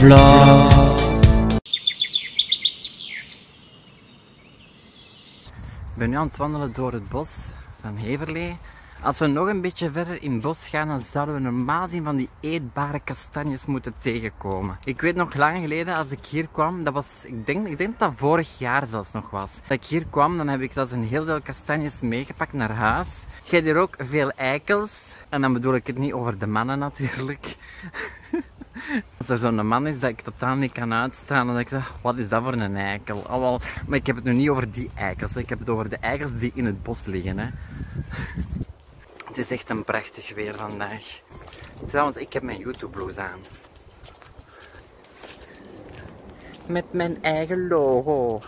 Vlogs. Ik ben nu aan het wandelen door het bos van Heverlee. Als we nog een beetje verder in het bos gaan, dan zouden we normaal zien van die eetbare kastanjes moeten tegenkomen. Ik weet nog lang geleden, als ik hier kwam, dat was, ik denk, ik denk dat dat vorig jaar zelfs nog was. Dat ik hier kwam, dan heb ik dat een heel deel kastanjes meegepakt naar huis. Je hebt hier ook veel eikels. En dan bedoel ik het niet over de mannen natuurlijk. Als er zo'n man is dat ik totaal niet kan uitstaan, dan denk ik, wat is dat voor een eikel? Oh, maar ik heb het nu niet over die eikels, ik heb het over de eikels die in het bos liggen. Hè. Het is echt een prachtig weer vandaag. Trouwens, ik heb mijn YouTube blouse aan. Met mijn eigen logo.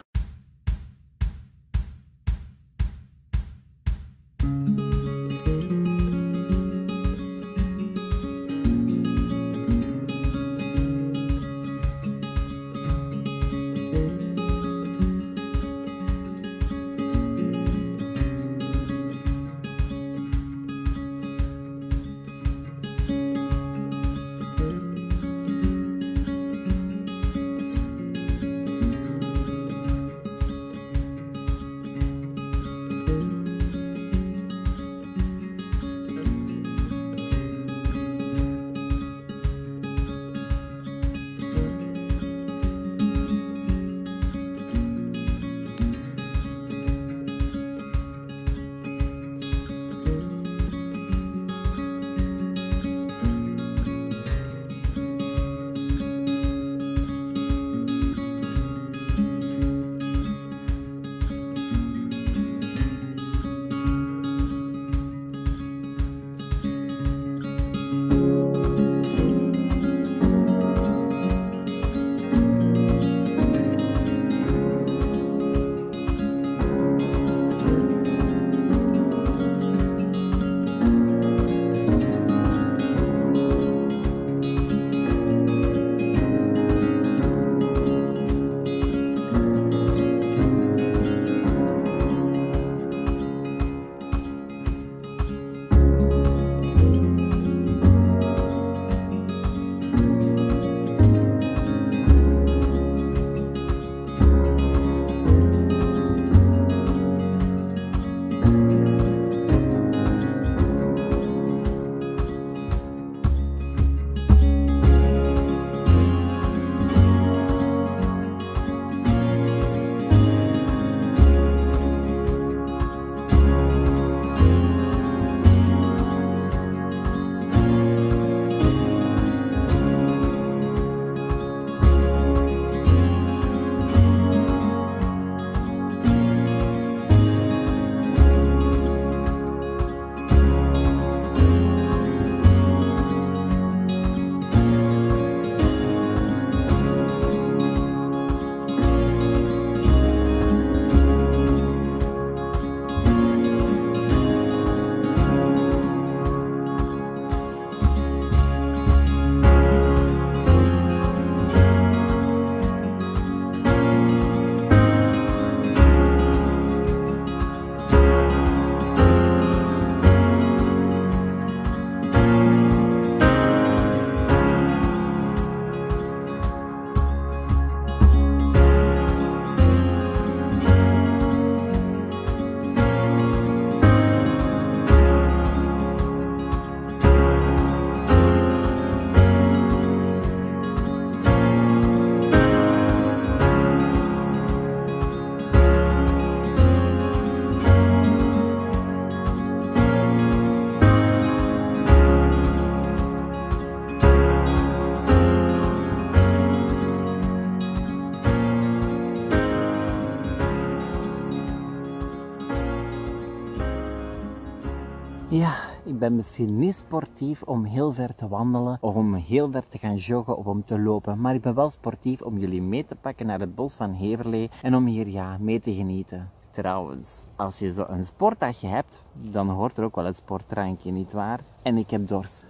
Ja, ik ben misschien niet sportief om heel ver te wandelen of om heel ver te gaan joggen of om te lopen. Maar ik ben wel sportief om jullie mee te pakken naar het bos van Heverlee en om hier ja, mee te genieten. Trouwens, als je zo een sportdagje hebt, dan hoort er ook wel het sportdrankje, nietwaar? En ik heb dorst.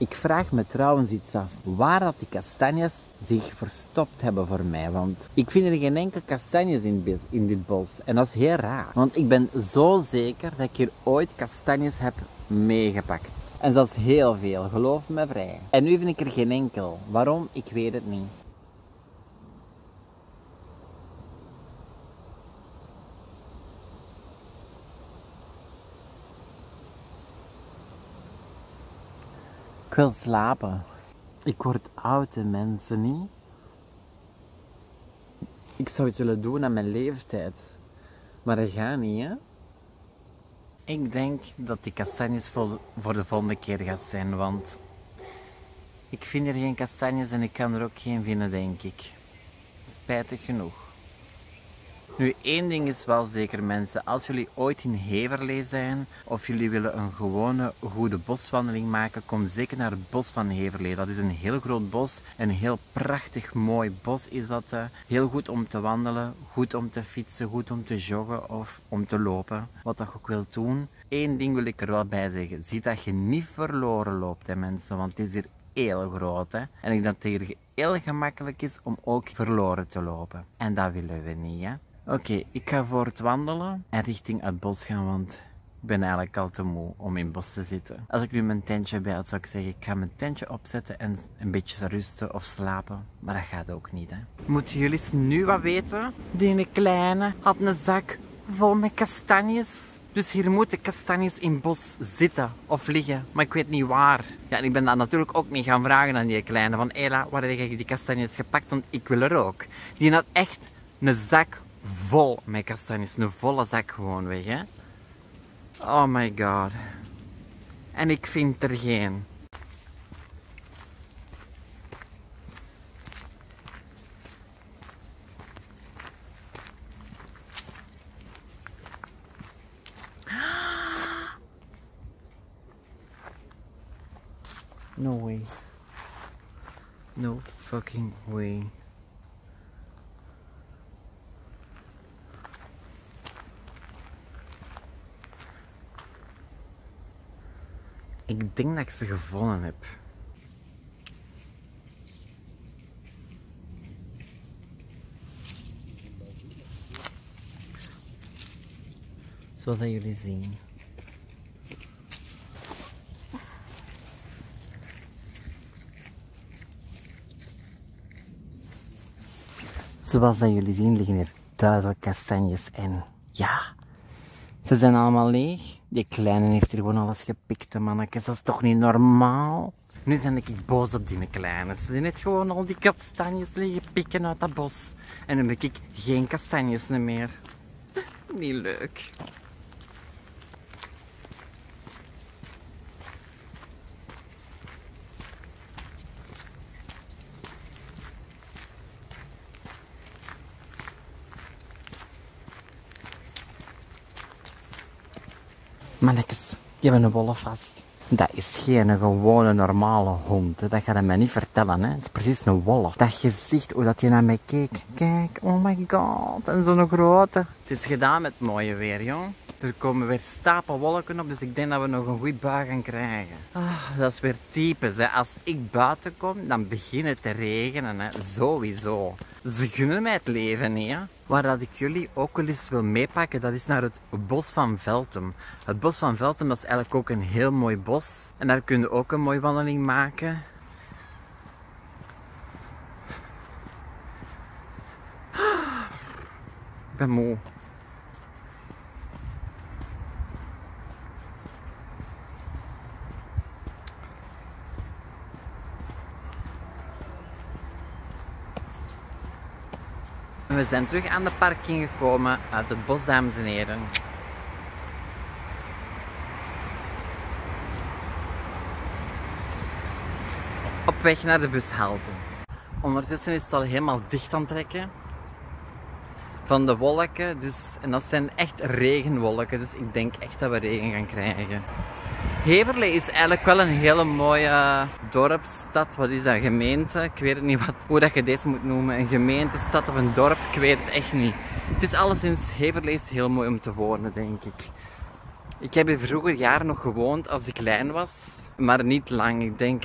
Ik vraag me trouwens iets af waar dat die kastanjes zich verstopt hebben voor mij. Want ik vind er geen enkel kastanjes in, in dit bos. En dat is heel raar. Want ik ben zo zeker dat ik hier ooit kastanjes heb meegepakt. En dat is heel veel, geloof me vrij. En nu vind ik er geen enkel. Waarom? Ik weet het niet. Wil slapen. Ik word oud, mensen, niet? Ik zou het willen doen aan mijn leeftijd. Maar dat gaat niet, hè? Ik denk dat die kastanjes voor de volgende keer gaat zijn, want ik vind er geen kastanjes en ik kan er ook geen vinden, denk ik. Spijtig genoeg. Nu, één ding is wel zeker, mensen. Als jullie ooit in Heverlee zijn of jullie willen een gewone goede boswandeling maken, kom zeker naar het bos van Heverlee. Dat is een heel groot bos, een heel prachtig mooi bos is dat. Heel goed om te wandelen, goed om te fietsen, goed om te joggen of om te lopen. Wat je ook wilt doen. Eén ding wil ik er wel bij zeggen. Zie dat je niet verloren loopt, hè, mensen. Want het is hier heel groot. Hè? En ik denk dat het hier heel gemakkelijk is om ook verloren te lopen. En dat willen we niet. Hè? Oké, ik ga voor het wandelen en richting het bos gaan, want ik ben eigenlijk al te moe om in het bos te zitten. Als ik nu mijn tentje bij had, zou ik zeggen, ik ga mijn tentje opzetten en een beetje rusten of slapen. Maar dat gaat ook niet, hè. Moeten jullie nu wat weten? Die kleine had een zak vol met kastanjes. Dus hier moeten kastanjes in het bos zitten of liggen, maar ik weet niet waar. Ja, en ik ben dat natuurlijk ook niet gaan vragen aan die kleine. Van Ela, waar heb je die kastanjes gepakt? Want ik wil er ook. Die had echt een zak vol met kastanjes. Een volle zak gewoon weg, hè. Oh my god. En ik vind er geen. No way. No fucking way. Ik denk dat ik ze gevonden heb. Zoals dat jullie zien. Zoals dat jullie zien liggen er duidelijk kastanjes en ja, ze zijn allemaal leeg. Die kleine heeft hier gewoon alles gepikt, de mannetjes. Dat is toch niet normaal? Nu ben ik boos op die kleine. Ze zijn net gewoon al die kastanjes liggen pikken uit dat bos. En dan heb ik geen kastanjes meer. Niet leuk. Mannetjes, je bent een wolf vast. Dat is geen gewone normale hond. Dat ga je mij niet vertellen. Hè. Het is precies een wolf. Dat gezicht, hoe dat je naar mij keek. Kijk, oh my god. En zo'n grote. Het is gedaan met mooie weer, jong. Er komen weer stapel wolken op, dus ik denk dat we nog een goede bui gaan krijgen. Ah, dat is weer typisch. Hè. Als ik buiten kom, dan begint het te regenen. Hè. Sowieso. Ze gunnen mij het leven. Hè. Waar dat ik jullie ook wel eens wil meepakken, dat is naar het bos van Veltem. Het bos van Veltem is eigenlijk ook een heel mooi bos. En daar kun je ook een mooie wandeling maken. Ik ben moe. We zijn terug aan de parking gekomen uit het bos, dames en heren. Op weg naar de bushalte. Ondertussen is het al helemaal dicht aan het trekken. Van de wolken. Dus, en dat zijn echt regenwolken. Dus ik denk echt dat we regen gaan krijgen. Heverlee is eigenlijk wel een hele mooie dorpsstad. Wat is dat? Gemeente? Ik weet het niet wat, hoe dat je deze moet noemen. Een gemeentestad of een dorp? Ik weet het echt niet. Het is alleszins, Heverlee is heel mooi om te wonen, denk ik. Ik heb hier vroeger jaren nog gewoond als ik klein was. Maar niet lang. Ik denk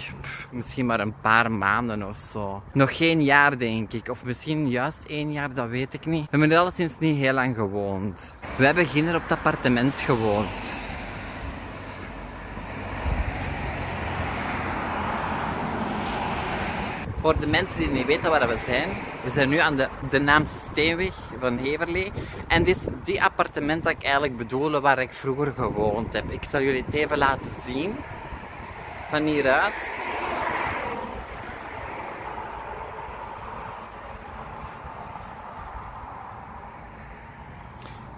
misschien maar een paar maanden of zo. Nog geen jaar denk ik. Of misschien juist één jaar, dat weet ik niet. We hebben er alleszins niet heel lang gewoond. We hebben ginder op het appartement gewoond. Voor de mensen die niet weten waar we zijn, we zijn nu aan de, de Naamse Steenweg van Heverlee. En dit is die appartement dat ik eigenlijk bedoelde waar ik vroeger gewoond heb. Ik zal jullie het even laten zien. Van hieruit.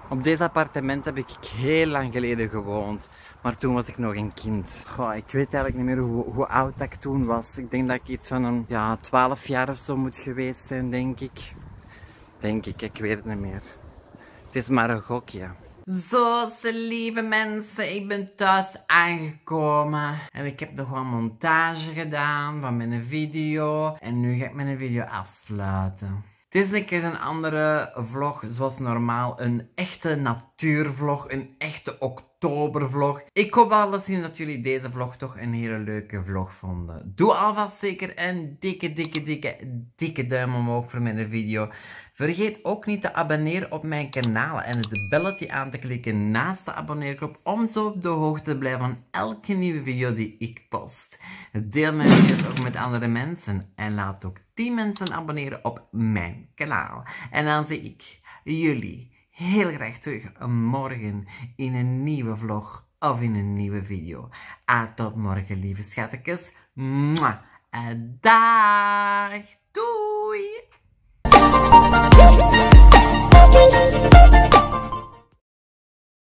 Op deze appartement heb ik heel lang geleden gewoond. Maar toen was ik nog een kind. Goh, ik weet eigenlijk niet meer hoe, hoe oud ik toen was. Ik denk dat ik iets van een ja, 12 jaar of zo moet geweest zijn, denk ik. Denk ik, ik weet het niet meer. Het is maar een gokje. Zo, lieve mensen, ik ben thuis aangekomen. En ik heb nog gewoon montage gedaan van mijn video. En nu ga ik mijn video afsluiten. Dit is een keer een andere vlog, zoals normaal. Een echte natuurvlog, een echte oktobervlog. Ik hoop alleszins dat jullie deze vlog toch een hele leuke vlog vonden. Doe alvast zeker een dikke, dikke, dikke, dikke duim omhoog voor mijn video. Vergeet ook niet te abonneren op mijn kanaal en het belletje aan te klikken naast de abonneerknop om zo op de hoogte te blijven van elke nieuwe video die ik post. Deel mijn video's ook met andere mensen en laat ook die mensen abonneren op mijn kanaal. En dan zie ik jullie heel graag terug morgen in een nieuwe vlog of in een nieuwe video. A tot morgen lieve schattekes. Mwah. Dag. Doei.